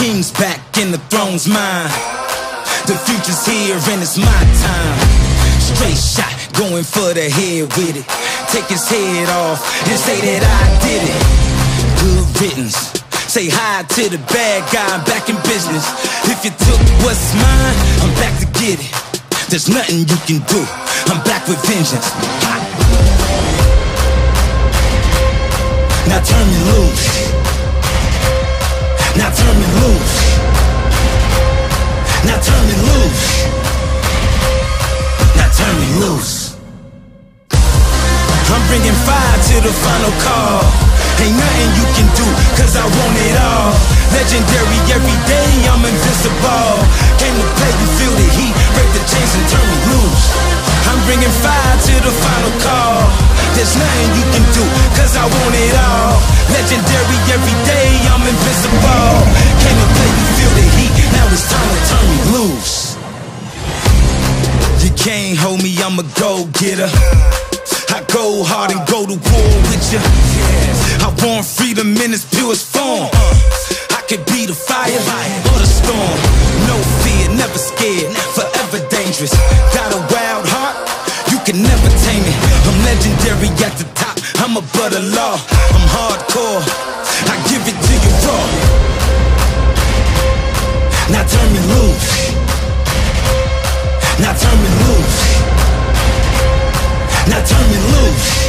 is back in the throne's mine. The future's here and it's my time. Straight shot, going for the head with it. Take his head off and say that I did it. Good riddance. Say hi to the bad guy, I'm back in business. If you took what's mine, I'm back to get it. There's nothing you can do. I'm back with vengeance. Now turn me loose. To the final call. Ain't nothing you can do, cause I want it all. Legendary every day, I'm invincible. Came to play, you feel the heat, break the chains and turn me loose. I'm bringing fire to the final call. There's nothing you can do, cause I want it all. Legendary every day, I'm invincible. Came to play, you feel the heat, now it's time to turn me loose. You can't hold me, I'm a go-getter. Go hard and go to war with you. I want freedom in its purest form. I could be the fire or the storm. No fear, never scared, forever dangerous. Got a wild heart, you can never tame it. I'm legendary at the top, I'm above the law. I'm hardcore, I give it to you raw. Now turn me loose. Now turn me loose. Now turn me loose.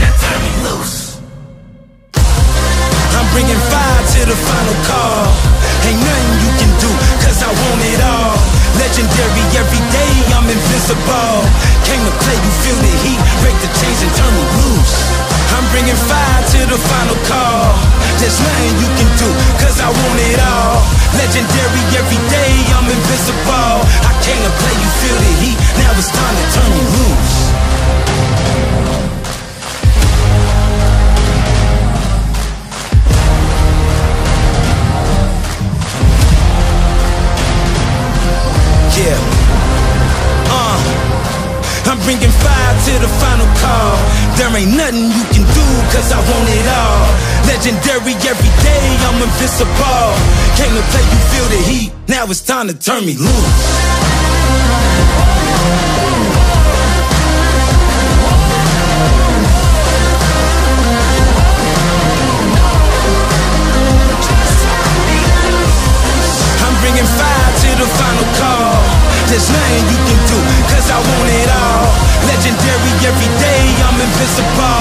Now turn me loose. I'm bringing fire to the final call. Ain't nothing you can do, cause I want it all. Legendary every day, I'm invincible. Came to play, you feel the heat, break the chains and turn me loose. I'm bringing fire to the final call. There's nothing you can do, cause I want it all. Legendary every day, I'm bringing fire to the final call. There ain't nothing you can do, cause I want it all. Legendary every day, I'm invincible. Came to play, you feel the heat. Now it's time to turn me loose. I'm bringing fire to the final call. There's nothing you it's about